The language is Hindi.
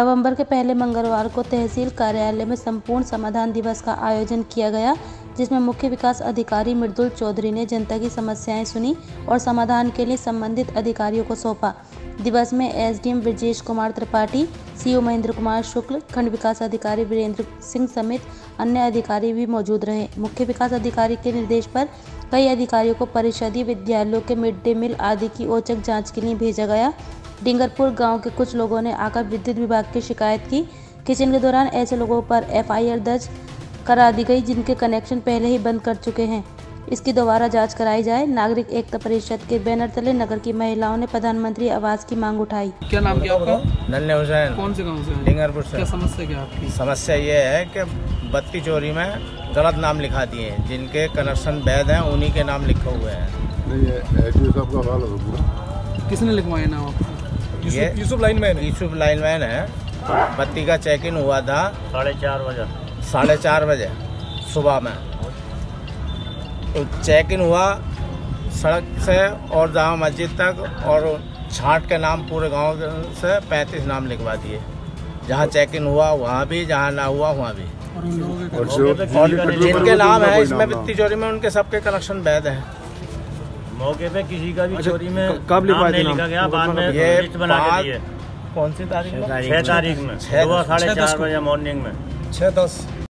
नवंबर के पहले मंगलवार को तहसील कार्यालय में संपूर्ण समाधान दिवस का आयोजन किया गया। जिसमें मुख्य विकास अधिकारी मृदुल चौधरी ने जनता की समस्याएँ सुनी और समाधान के लिए संबंधित अधिकारियों को सौंपा। दिवस में एसडीएम ब्रजेश कुमार त्रिपाठी, सीओ महेंद्र कुमार शुक्ल, खंड विकास अधिकारी वीरेंद्र सिंह समेत अन्य अधिकारी भी मौजूद रहे। मुख्य विकास अधिकारी के निर्देश पर कई अधिकारियों को परिषदीय विद्यालयों के मिड डे मील आदि की औचक जाँच के लिए भेजा गया। डिंगरपुर गाँव के कुछ लोगों ने आकर विद्युत विभाग की शिकायत की। किचन के दौरान ऐसे लोगों पर एफआईआर दर्ज करा दी गई जिनके कनेक्शन पहले ही बंद कर चुके हैं। इसकी दोबारा जाँच कराई जाए नागरिक एकता परिषद के बैनर तले नगर की महिलाओं ने प्रधानमंत्री आवास की मांग उठाई। क्या नाम क्या आपका? नन्हे हुसैन। कौन से गाँव से हैं? डिंगरपुर क्या से समस्या क्या आपकी? समस्या ये है कि बत्ती चोरी में गलत नाम लिखा दिए हैं जिनके कनेक्शन वैध हैं उन्हीं के नाम लिखे हुए हैं। है किसने लिखवाया नाम यूसुफ लाइनमैन यूसुफ लाइनमैन है। बत्ती का चेक इन हुआ था। साढ़े चार बजे। साढ़े चार बजे सुबह में। तो चेक इन हुआ सड़क से और जामा मस्जिद तक और छाट के नाम पूरे गाँव से पैंतीस नाम लिखवा दिए। जहाँ चेक इन हुआ वहाँ भी जहाँ ना हुआ वहाँ भी। और उन लोगों के और जो जिनके नाम है इसमें वित्तीय चोरी में उनके सबके कनेक्शन वैध है। मौके पे किसी का भी अच्छा, चोरी में कब? लिखा गया बाद में ये लिस्ट बना के कौन सी तारीख में? छह तारीख में छह- सुबह साढ़े चार बजे मॉर्निंग में। छः दस।